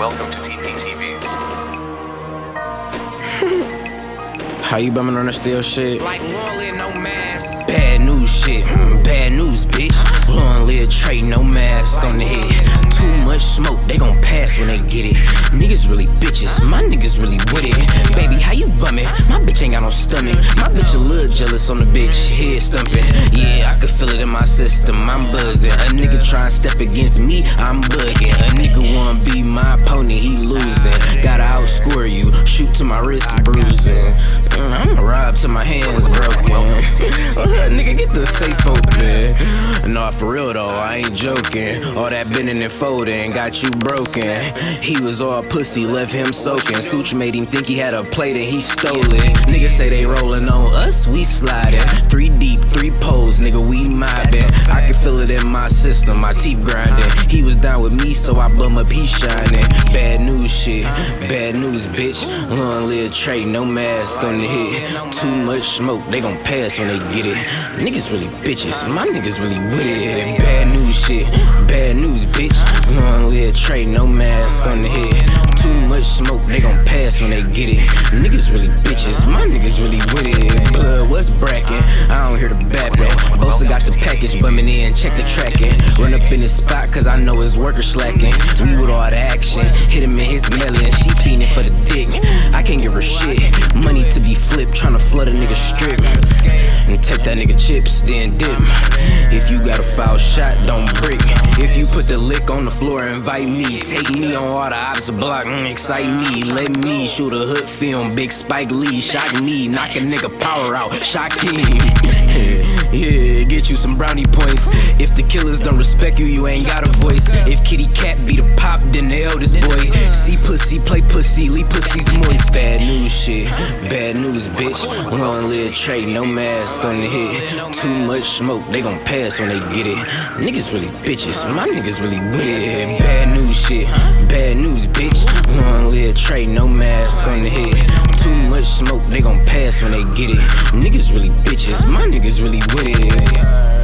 Welcome to TPTVs. How you bumming on the steel shit? Like long live no mask. Bad news shit, mm, bad news, bitch. Long live Trey, no mask on the head. Too much smoke, they gon' pass when they get it. Niggas really bitches, my niggas really with it. Baby, how you bumming? My bitch ain't got no stomach. My bitch a little jealous on the bitch, head stumping. Yeah, I can feel it in my system, I'm buzzing. A nigga try and step against me, I'm bugging. A nigga Rob till my hands broken. nigga, get the safe open. No, for real though, I ain't joking. All that bending and folding got you broken. He was all pussy, left him soaking. Scooch made him think he had a plate and he stole it. Niggas say they rolling on us, we sliding. Three deep, three poles, nigga, we mobbing. I can feel it my system, my teeth grinding. He was down with me, so I bum up, he shining. Bad news shit, bad news, bitch. Long live Trey, no mask on the hit. Too much smoke, they gon' pass when they get it. Niggas really bitches, my niggas really with it. Bad news shit, bad news, bitch. Long live Trey, no mask on the hit. Too much smoke, they gon' pass when they get it. Niggas really bitches, my niggas really with it. Blood, what's brackin'? I don't hear the bapping. The package, bumming in, check the tracking. Run up in his spot, cause I know his worker slacking. We with all the action, hit him in his and she fiending for the dick. I can't give her shit. Money to be flipped, tryna flood a nigga strip. And take that nigga chips, then dip. If you got a foul shot, don't brick. If you put the lick on the floor, invite me. Take me on all the opposite block, mm, excite me. Let me shoot a hood film, big Spike Lee. Shock me, knock a nigga power out, shock him. Yeah, get you some brownie points. If the killers don't respect you, you ain't got a voice. If Kitty Cat be the pop, then the eldest boy. See pussy, play pussy, leave pussies moist. Bad news shit, bad news, bitch. Long live Trey, no mask on the hit. Too much smoke, they gon' pass when they get it. Niggas really bitches, my niggas really with it. Bad news shit, bad. Long live no mask on the hit. Too much smoke, they gon' pass when they get it. Niggas really bitches, my niggas really with it.